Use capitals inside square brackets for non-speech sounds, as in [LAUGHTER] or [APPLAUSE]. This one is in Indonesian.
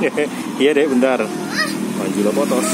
[LAUGHS] iya deh bentar. Maju lo potos.